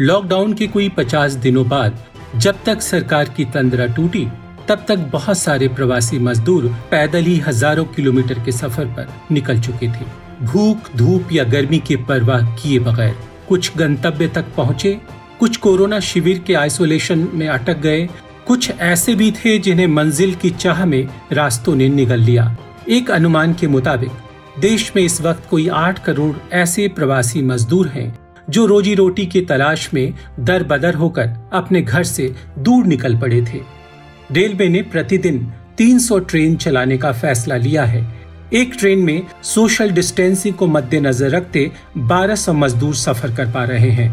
Lockdown के कोई पचास दिनों बाद, जब तक सरकार की तंद्रा टूटी, तब तक बहुत सारे प्रवासी मजदूर पैदल ही हज़ारों किलोमीटर के सफ़र पर निकल चुके थे। भूख, धूप या गर्मी के परवाह किए बगैर, कुछ गंतव्य तक पहुँचे, कुछ कोरोना शिविर के आइसोलेशन में अटक गए, कुछ ऐसे भी थे जिन्हें मंजिल की चाह में रास्तों ने निगल लिया। एक अनुमान के मुताबिक, देश में इस वक्त कोई आठ करोड़ ऐसे प्रवासी मजदूर हैं जो रोजी रोटी की तलाश में दर बदर होकर अपने घर से दूर निकल पड़े थे। रेलवे ने प्रतिदिन 300 ट्रेन चलाने का फैसला लिया है। एक ट्रेन में सोशल डिस्टेंसिंग को मद्देनजर रखते 1200 मजदूर सफ़र कर पा रहे हैं।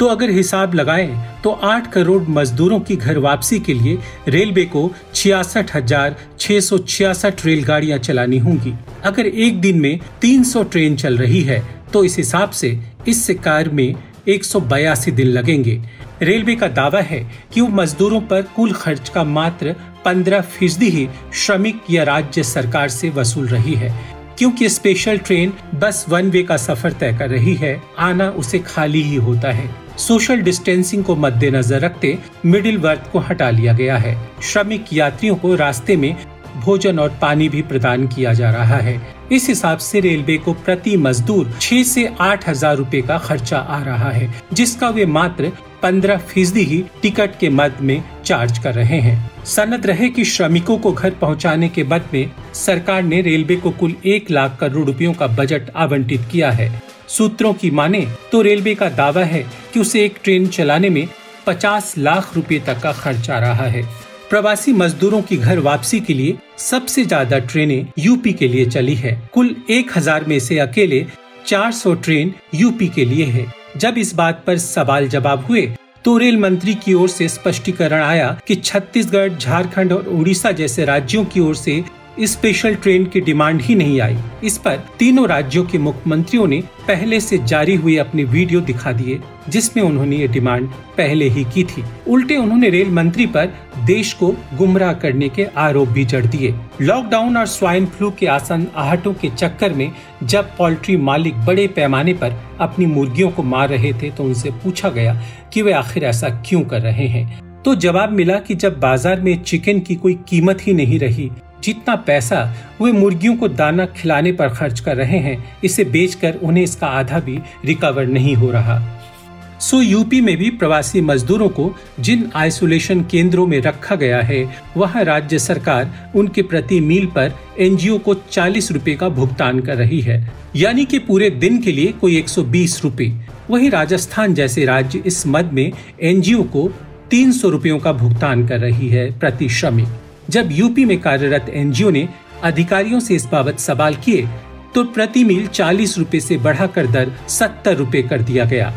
तो अगर हिसाब लगाएँ तो 8 करोड़ मजदूरों की घर वापसी के लिए रेलवे को छियासठ हज़ार छह सौ छियासठ रेलगाड़ियाँ चलानी होंगी। अगर एक दिन में 300 ट्रेन चल रही है तो इस हिसाब से इस कार में एक सौ बयासी दिन लगेंगे। रेलवे का दावा है कि वो मजदूरों पर कुल खर्च का मात्र 15 फ़ीसदी ही श्रमिक या राज्य सरकार से वसूल रही है, क्योंकि स्पेशल ट्रेन बस वन वे का सफ़र तय कर रही है, आना उसे खाली ही होता है। सोशल डिस्टेंसिंग को मद्देनजर रखते मिडिल वर्थ को हटा लिया गया है। श्रमिक यात्रियों को रास्ते में भोजन और पानी भी प्रदान किया जा रहा है। इस हिसाब से रेलवे को प्रति मजदूर छह से आठ हज़ार रूपए का खर्चा आ रहा है, जिसका वे मात्र पंद्रह फ़ीसदी ही टिकट के मद में चार्ज कर रहे हैं। सनद रहे कि श्रमिकों को घर पहुँचाने के बद में सरकार ने रेलवे को कुल एक लाख करोड़ रुपयों का बजट आवंटित किया है। सूत्रों की माने तो रेलवे का दावा है कि उसे एक ट्रेन चलाने में 50 लाख रुपए तक का खर्च आ रहा है। प्रवासी मजदूरों की घर वापसी के लिए सबसे ज़्यादा ट्रेनें यूपी के लिए चली है। कुल एक हज़ार में से अकेले 400 ट्रेन यूपी के लिए है। जब इस बात पर सवाल जवाब हुए तो रेल मंत्री की ओर से स्पष्टीकरण आया कि छत्तीसगढ़, झारखंड और उड़ीसा जैसे राज्यों की ओर से स्पेशल ट्रेन की डिमांड ही नहीं आई। इस पर तीनों राज्यों के मुख्यमंत्रियों ने पहले से जारी हुए अपने वीडियो दिखा दिए, जिसमें उन्होंने ये डिमांड पहले ही की थी। उल्टे उन्होंने रेल मंत्री पर देश को गुमराह करने के आरोप भी जड़ दिए। लॉकडाउन और स्वाइन फ्लू के आसन आहटों के चक्कर में जब पोल्ट्री मालिक बड़े पैमाने पर अपनी मुर्गियों को मार रहे थे तो उनसे पूछा गया कि वे आखिर ऐसा क्यों कर रहे हैं। तो जवाब मिला कि जब बाज़ार में चिकन की कोई कीमत ही नहीं रही जितना पैसा वे मुर्गियों को दाना खिलाने पर खर्च कर रहे हैं, इसे बेचकर उन्हें इसका आधा भी रिकवर नहीं हो रहा। सो यूपी में भी प्रवासी मजदूरों को जिन आइसोलेशन केंद्रों में रखा गया है, वहाँ राज्य सरकार उनके प्रति मील पर एनजीओ को चालीस रूपए का भुगतान कर रही है। यानी कि पूरे दिन के लिए कोई एक सौ बीस रूपए। वही राजस्थान जैसे राज्य इस मद में एनजीओ को तीन सौ रूपयों का भुगतान कर रही है प्रति श्रमिक। जब यूपी में कार्यरत एनजीओ ने अधिकारियों से इस बाबत सवाल किए तो प्रति मील चालीस रूपए से बढ़ाकर दर सत्तर रूपए कर दिया गया।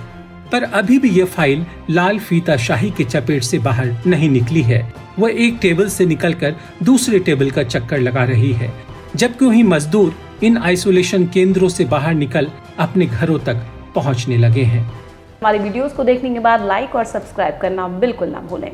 पर अभी भी ये फ़ाइल लाल फीता शाही के चपेट से बाहर नहीं निकली है। वह एक टेबल से निकलकर दूसरे टेबल का चक्कर लगा रही है। जबकि वही मजदूर इन आइसोलेशन केंद्रों से बाहर निकल अपने घरों तक पहुँचने लगे हैं। हमारी वीडियोस को देखने के बाद लाइक और सब्सक्राइब करना बिल्कुल ना भूलें।